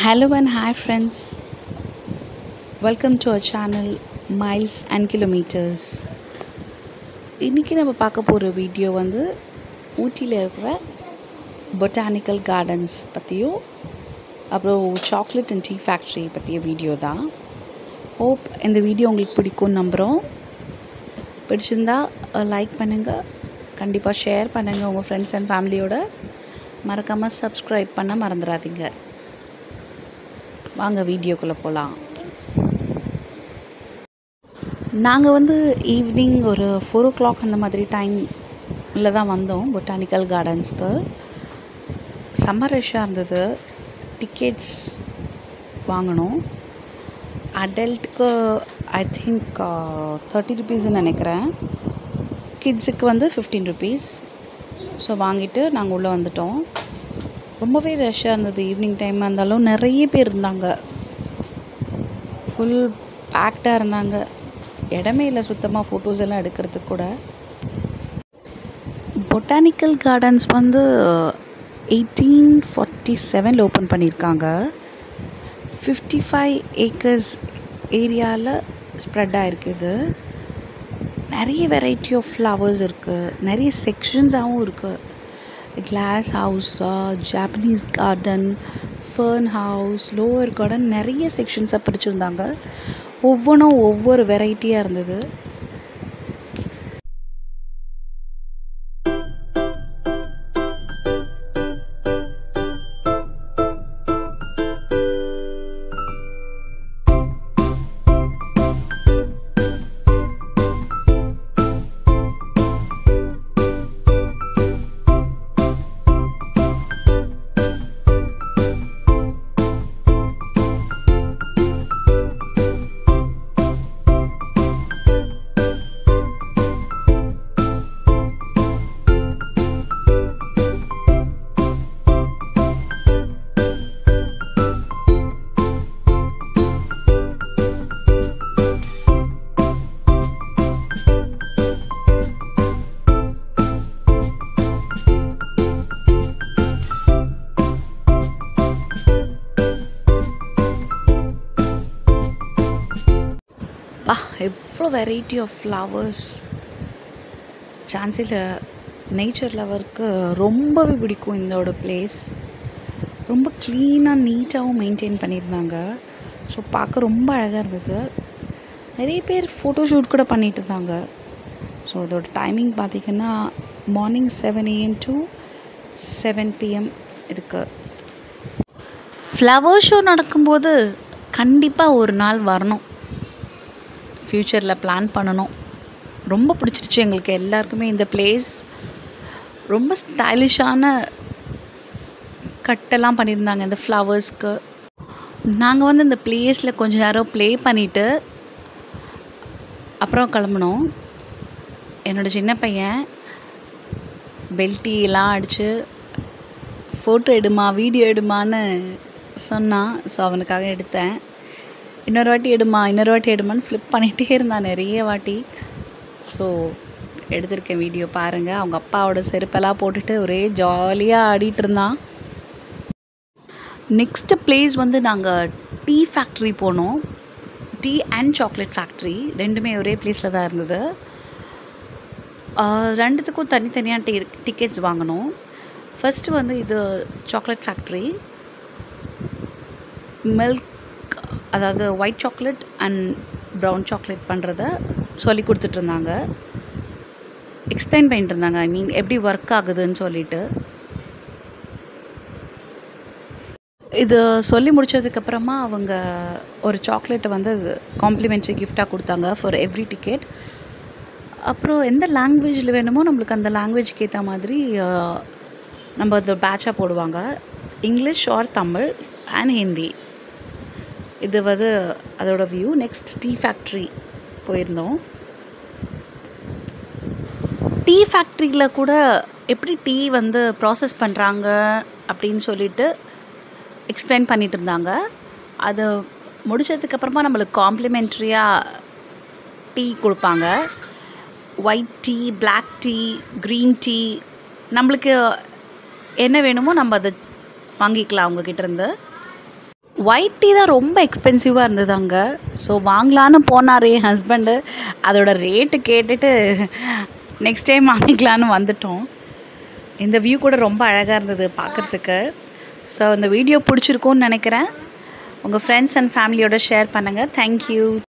Hello and hi friends welcome to a channel miles and kilometers இன்றைக்கி நம்ம பார்க்க போகிற வீடியோ வந்து ஊட்டியில் இருக்கிற பொட்டானிக்கல் கார்டன்ஸ் பற்றியும் அப்புறம் சாக்லேட் அண்ட் டீ ஃபேக்ட்ரி பற்றிய வீடியோ தான். ஹோப் இந்த வீடியோ உங்களுக்கு பிடிக்கும்னு நம்புகிறோம் பிடிச்சிருந்தா லைக் பண்ணுங்கள் கண்டிப்பாக ஷேர் பண்ணுங்கள் உங்கள் ஃப்ரெண்ட்ஸ் அண்ட் ஃபேமிலியோட மறக்காமல் சப்ஸ்கிரைப் பண்ண மறந்துடாதீங்க. வாங்க வீடியோக்குள்ளே போகலாம் நாங்கள் வந்து ஈவினிங் ஒரு ஃபோர் ஓ கிளாக் அந்த மாதிரி டைமில் தான் வந்தோம் பொட்டானிக்கல் கார்டன்ஸ்க்கு சம்மர் ரஷ்ஷாக இருந்தது. டிக்கெட்ஸ் வாங்கினோம். அடல்ட்டுக்கு ஐ திங்க் தேர்ட்டி ருபீஸ்ன்னு நினைக்கிறேன். கிட்ஸுக்கு வந்து ஃபிஃப்டீன் ருபீஸ் ஸோ வாங்கிட்டு நாங்கள் உள்ளே வந்துட்டோம். ரொம்பவே ரஷ்ஷாக இருந்தது ஈவினிங் டைமாக இருந்தாலும் நிறைய பேர் இருந்தாங்க. ஃபுல் பேக்டாக இருந்தாங்க. இடமே இல்லை சுத்தமாக ஃபோட்டோஸ் எல்லாம் எடுக்கிறதுக்கு கூட. பொட்டானிக்கல் கார்டன்ஸ் வந்து எயிட்டீன் ஃபார்ட்டி செவனில் ஓப்பன் பண்ணியிருக்காங்க. ஃபிஃப்டி ஃபைவ் ஏக்கர்ஸ் ஏரியாவில் ஸ்ப்ரெட் ஆகிருக்குது நிறைய வெரைட்டி ஆஃப் ஃப்ளவர்ஸ் இருக்குது நிறைய செக்ஷன்ஸாகவும் இருக்குது glass ஹவுஸாக Japanese garden fern house lower garden நிறைய செக்ஷன்ஸாக பிரிச்சுருந்தாங்க ஒவ்வொன்றும் ஒவ்வொரு வெரைட்டியாக இருந்தது. பா எவ்வளோ வெரைட்டி ஆஃப் ஃப்ளவர்ஸ் சான்ஸில் நேச்சர் லவருக்கு ரொம்பவே பிடிக்கும் இதோட பிளேஸ் ரொம்ப க்ளீனாக நீட்டாகவும் மெயின்டைன் பண்ணியிருந்தாங்க. ஸோ பார்க்க ரொம்ப அழகாக இருந்தது. நிறைய பேர் ஃபோட்டோ ஷூட் கூட பண்ணிகிட்டு இருந்தாங்க. ஸோ அதோட டைமிங் பார்த்திங்கன்னா morning seven AM to seven PM இருக்குது ஃப்ளவர் ஷோ நடக்கும்போது கண்டிப்பாக ஒரு நாள் வரணும். ஃப்யூச்சரில் பிளான் பண்ணணும். ரொம்ப பிடிச்சிருச்சு எங்களுக்கு எல்லாருக்குமே இந்த பிளேஸ் ரொம்ப ஸ்டைலிஷான கட்டெல்லாம் பண்ணியிருந்தாங்க இந்த ஃப்ளவர்ஸ்க்கு நாங்கள் வந்து இந்த பிளேஸில் கொஞ்ச நேரம் ப்ளே பண்ணிவிட்டு அப்புறம் கிளம்புனோம். என்னோடய சின்ன பையன் பெல்ட்டி எல்லாம் அடித்து ஃபோட்டோ எடுமா வீடியோ எடுமான்னு சொன்னான். ஸோ அவனுக்காக எடுத்தேன். இன்னொரு வாட்டி எடுமா இன்னொரு வாட்டி எடுமான்னு ஃப்ளிப் பண்ணிகிட்டே இருந்தான் நிறைய வாட்டி. ஸோ எடுத்திருக்கேன் வீடியோ பாருங்கள் அவங்க அப்பாவோட செருப்பெல்லாம் போட்டுட்டு ஒரே ஜாலியாக ஆடிட்டு இருந்தான். நெக்ஸ்ட்டு பிளேஸ் வந்து நாங்கள் டீ ஃபேக்ட்ரி போனோம். டீ அண்ட் சாக்லேட் ஃபேக்ட்ரி ரெண்டுமே ஒரே பிளேஸில் தான் இருந்தது. ரெண்டுத்துக்கும் தனித்தனியாக டி டிக்கெட்ஸ் வாங்கினோம். ஃபஸ்ட்டு வந்து இது சாக்லேட் ஃபேக்ட்ரி மில்க் அதாவது white chocolate and brown chocolate பண்ணுறத சொல்லி கொடுத்துட்ருந்தாங்க. எக்ஸ்பிளைன் பண்ணிட்டுருந்தாங்க ஐ மீன் எப்படி ஒர்க் ஆகுதுன்னு சொல்லிட்டு. இது சொல்லி முடித்ததுக்கப்புறமா அவங்க ஒரு சாக்லேட்டை வந்து காம்ப்ளிமெண்ட்ரி கிஃப்டாக கொடுத்தாங்க ஃபார் எவ்ரி டிக்கெட் அப்புறம் எந்த லாங்குவேஜில் வேணுமோ நம்மளுக்கு அந்த லாங்குவேஜ்க்கு ஏற்ற மாதிரி நம்ம அது பேட்சாக போடுவாங்க. English or Tamil and Hindi இது வந்து அதோட வியூ நெக்ஸ்ட் டீ ஃபேக்ட்ரி போயிருந்தோம். டீ ஃபேக்ட்ரியில் கூட எப்படி டீ வந்து ப்ராசஸ் பண்ணுறாங்க அப்படின்னு சொல்லிட்டு எக்ஸ்பிளைன் பண்ணிட்டு இருந்தாங்க. அது முடிச்சதுக்கப்புறமா நம்மளுக்கு காம்ப்ளிமெண்ட்ரியாக டீ கொடுப்பாங்க. White tea black tea green tea நம்மளுக்கு என்ன வேணுமோ நம்ம அதை வாங்கிக்கலாம் அவங்கக்கிட்டேருந்து ஒயிட் டீ தான் ரொம்ப எக்ஸ்பென்சிவாக இருந்தது அங்கே. ஸோ வாங்கலான்னு போனார் என் ஹஸ்பண்டு அதோட ரேட்டு கேட்டுட்டு நெக்ஸ்ட் டைம் வாங்கிக்கலான்னு வந்துட்டோம். இந்த வியூ கூட ரொம்ப அழகாக இருந்தது பார்க்குறதுக்கு ஸோ இந்த வீடியோ பிடிச்சிருக்கோன்னு நினைக்கிறேன். உங்கள் ஃப்ரெண்ட்ஸ் அண்ட் ஃபேமிலியோட ஷேர் பண்ணுங்கள் தேங்க்யூ